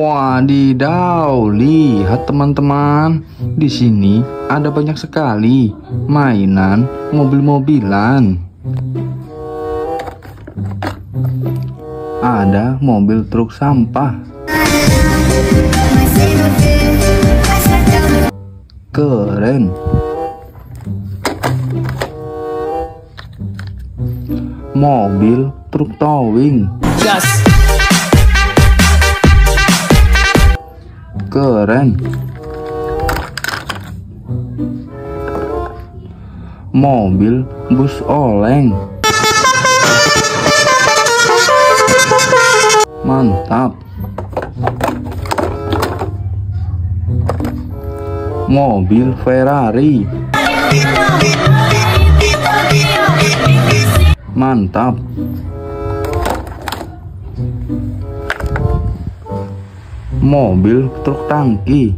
Wadidaw, lihat teman-teman. Di sini ada banyak sekali mainan mobil-mobilan. Ada mobil truk sampah. Keren. Mobil truk towing. Keren. Mobil bus oleng. Mantap. Mobil Ferrari. Mantap. Mobil truk tangki.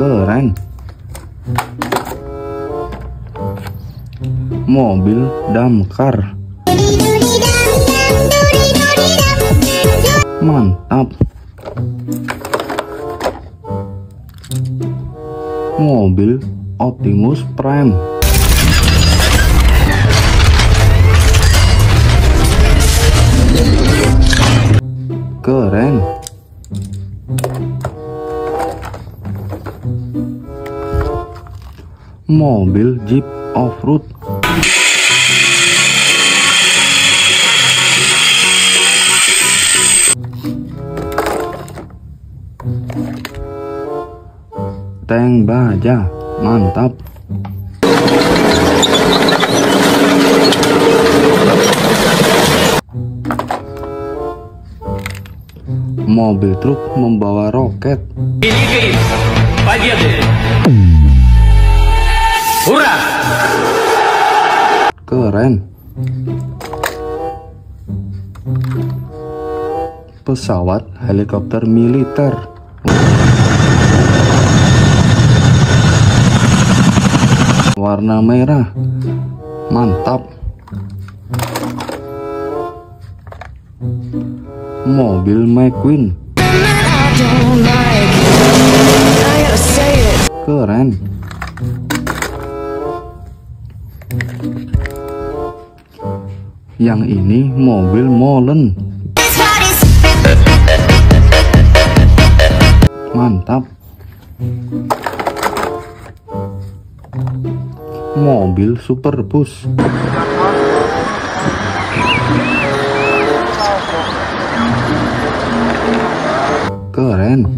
Keren. Mobil damkar. Mantap. Mobil Optimus Prime. Keren. Mobil Jeep Off-Road. Tank baja, mantap. mobil truk membawa roket. Keren. Pesawat helikopter militer. Warna merah. Mantap. Mobil McQueen. Keren. Yang ini mobil molen. Mantap. Mobil superbus. Keren.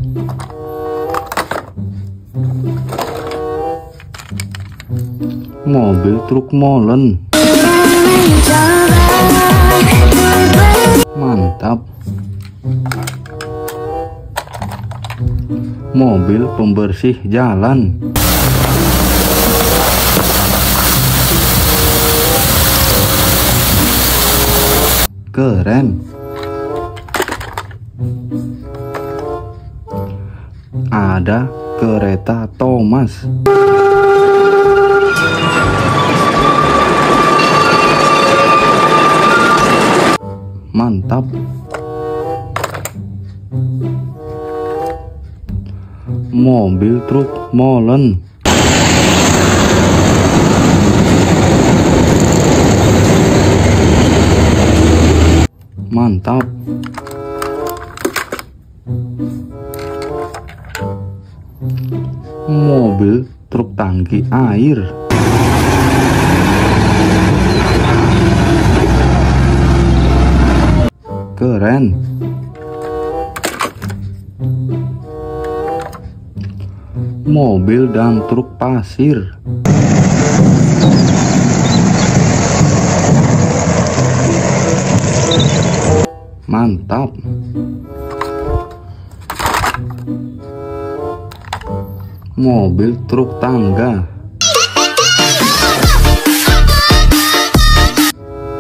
Mobil truk molen. Mantap. Mobil pembersih jalan. Keren. Ada kereta Thomas. Mantap. Mobil truk molen. Mantap. Mobil truk tangki air. Keren. Mobil dan truk pasir. Mantap. Mobil truk tangga.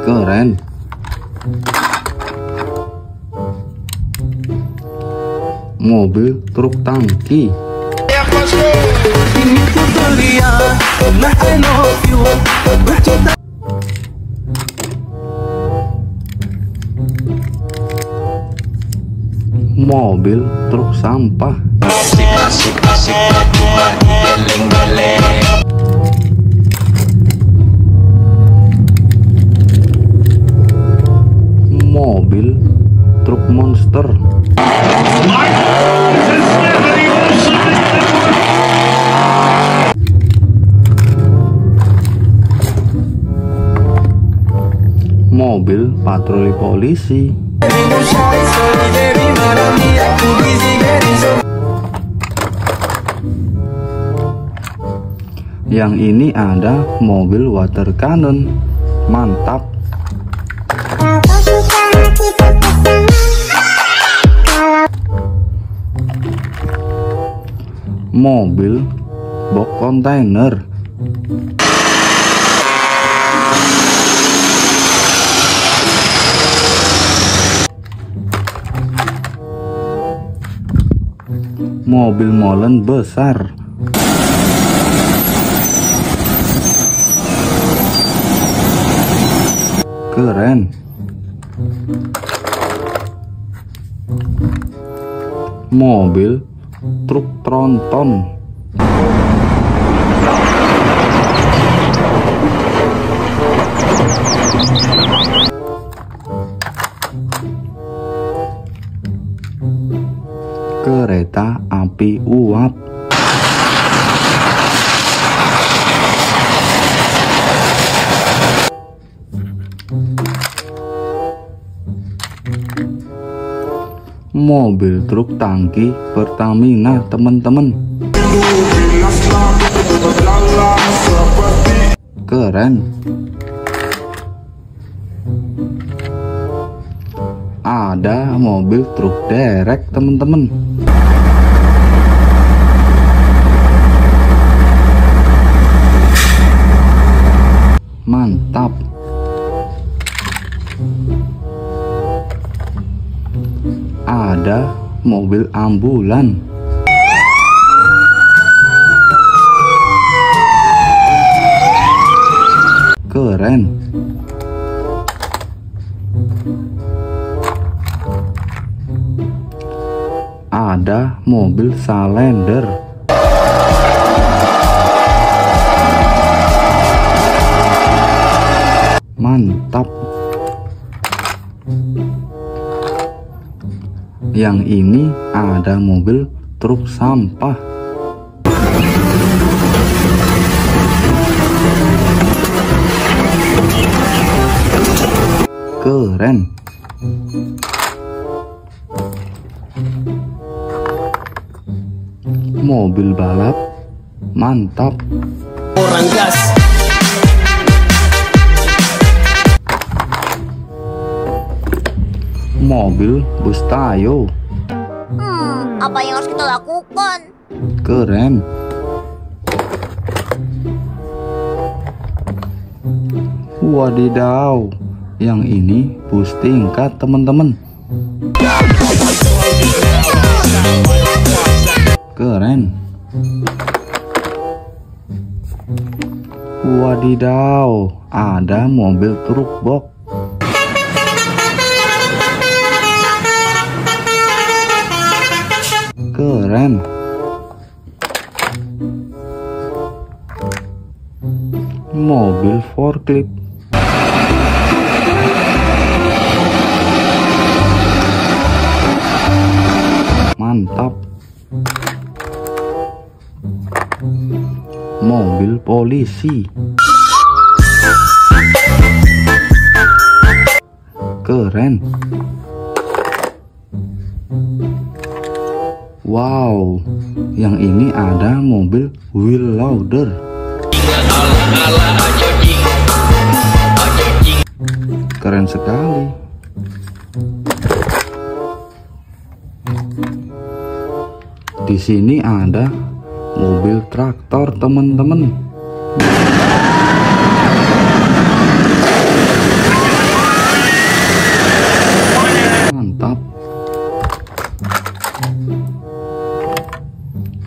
Keren. Mobil truk tangki. mobil truk sampah Asik asik mobil truk monster. Mobil patroli polisi yang ini ada mobil water cannon. Mantap. Mobil box kontainer mobil molen besar keren. Mobil truk tronton. Kereta api uap mobil truk tangki Pertamina teman-teman keren. Ada mobil truk derek teman-teman mantap ada mobil ambulan. Keren. Ada mobil salender. Mantap yang ini ada mobil truk sampah. Keren. Mobil balap mantap. Orang gas. Mobil bus tayo. Hmm, apa yang harus kita lakukan? keren. Wadidaw yang ini bus tingkat teman-teman. Keren. Wadidaw ada mobil truk box keren mobil forklift. Mantap. Mobil polisi. Keren wow yang ini ada mobil wheel loader. Keren sekali. Di sini ada mobil traktor teman-teman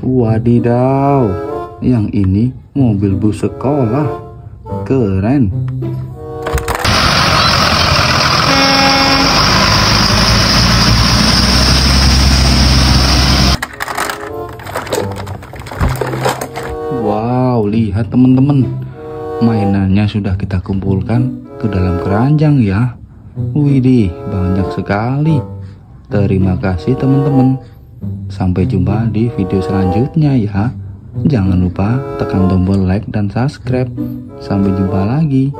Wadidaw, yang ini mobil bus sekolah. Keren. Wow, lihat teman-teman. Mainannya sudah kita kumpulkan ke dalam keranjang ya. Widih, banyak sekali. Terima kasih teman-teman. Sampai jumpa di video selanjutnya ya. Jangan lupa tekan tombol like dan subscribe. Sampai jumpa lagi